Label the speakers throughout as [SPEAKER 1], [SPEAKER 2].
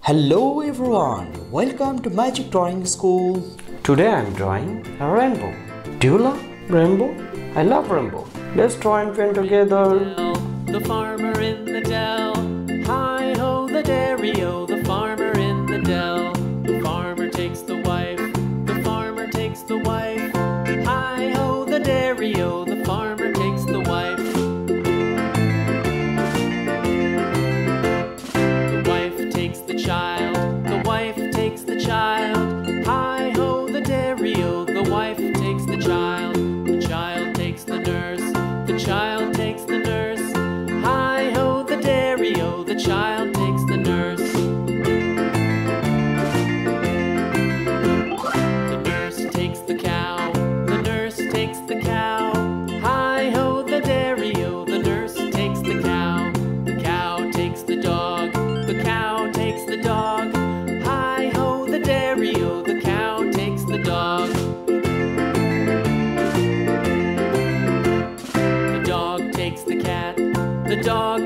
[SPEAKER 1] Hello everyone, welcome to Magic Drawing School.
[SPEAKER 2] Today I'm drawing a rainbow. Do you love rainbow? I love rainbow. Let's draw and paint together.
[SPEAKER 3] The farmer in the dell. child. Hi ho, the derry o! The wife takes the child. The child takes the nurse. The child takes the nurse. Hi ho, the derry o! The child the dog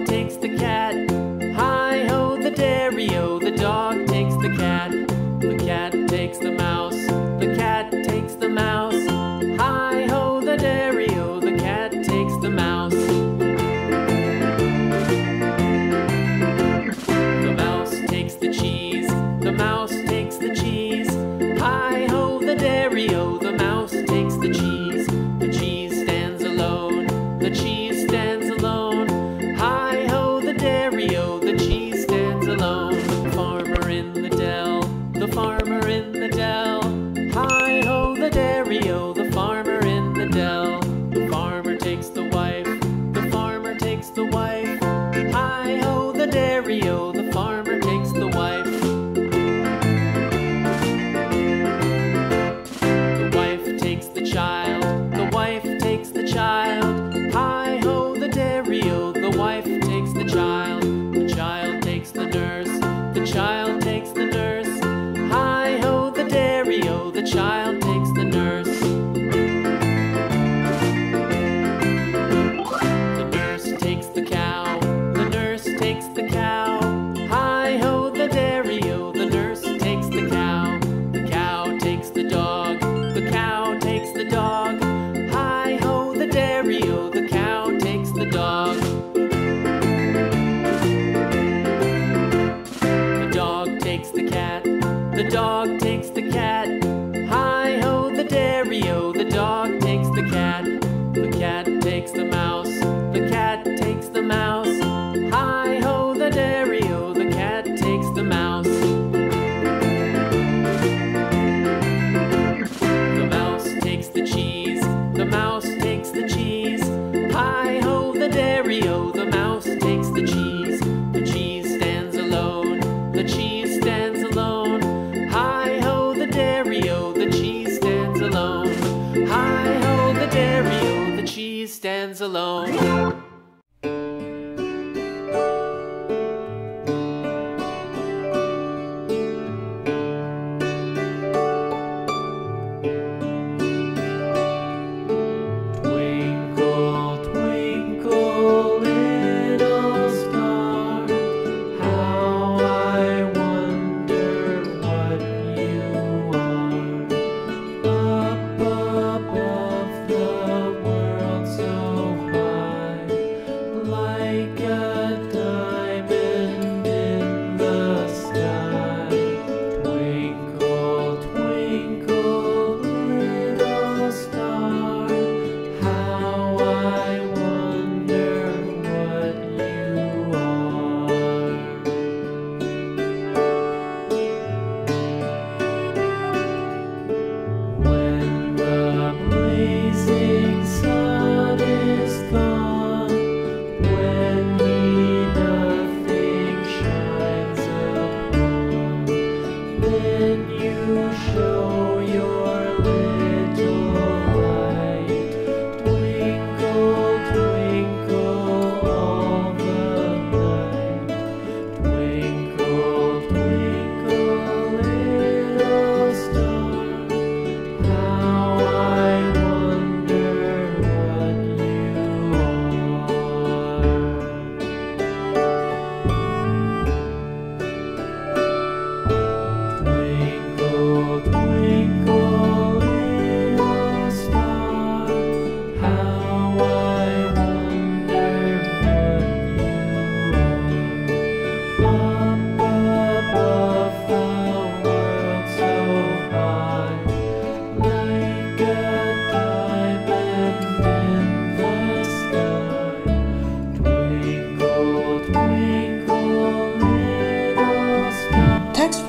[SPEAKER 3] It's the cat.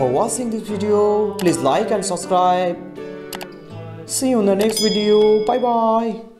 [SPEAKER 1] For watching this video. Please like and subscribe. See you in the next video. Bye bye.